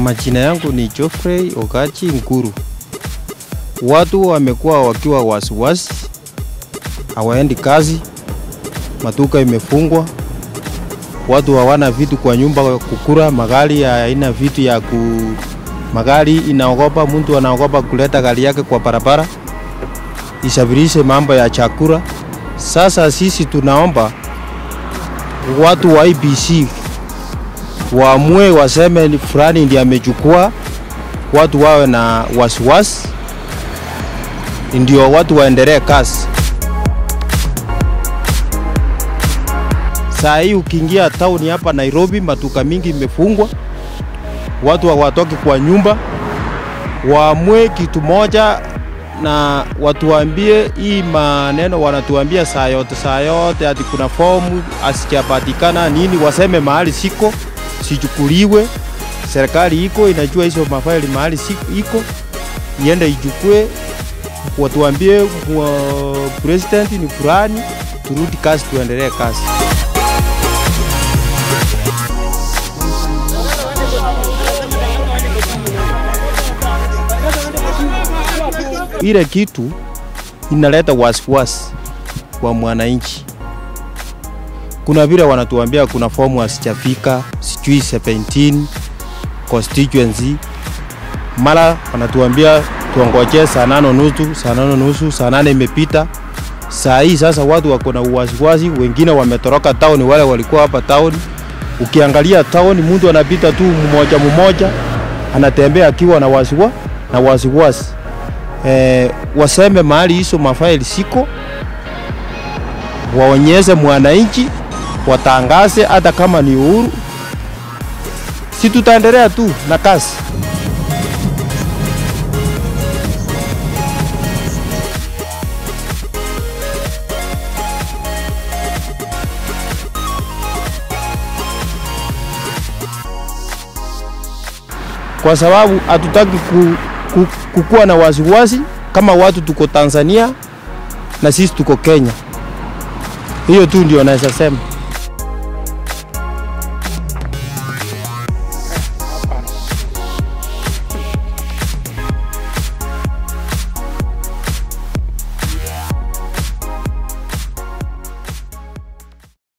Majina yangu ni Geoffrey Okachi nguru Watu wamekuwa wakiwa wasiwasi, hawaendi kazi, matuka imefungwa, watu hawana vitu kwa nyumba kukura, magari haina vitu ya ku magari inaogopa, mtu anaogopa kuleta gari yake kwa barabara isafirishe mambo ya chakula. Sasa sisi tunaomba watu wa IBC waamue, waseme ni fulani ndiye amechukua, watu wawe na wasiwasi, ndio watu waendelee kazi. Saa hii ukiingia tauni hapa Nairobi, matuka mingi imefungwa, watu hawatoki kwa nyumba. Waamue kitu moja na watuambie hii maneno wanatuambia saa yote saa yote, ati kuna fomu asijapatikana nini, waseme mahali siko sichukuliwe. Serikali iko inajua hizo mafaili mahali iko, iende ichukue, watuambie kwa president ni fulani, turudi kazi, tuendelee kazi. Ile kitu inaleta wasiwasi kwa mwananchi. Kuna vile wanatuambia kuna fomu asichafika sijui 17 constituency, mara wanatuambia tuongojee saa nane nusu, saa nane nusu, saa nane imepita. Saa hii sasa watu wako na uwasiwasi, wengine wametoroka town, wale walikuwa hapa town. Ukiangalia town, mtu anapita tu mmoja mmoja, anatembea akiwa na wasiwa na wasiwasi eh, waseme mahali hizo mafaili siko, waonyeshe mwananchi, watangaze hata kama ni uhuru, si tutaendelea tu na kazi. kwa sababu hatutaki ku, ku, kukuwa na wasiwasi kama watu tuko Tanzania na sisi tuko Kenya. Hiyo tu ndio naweza sema.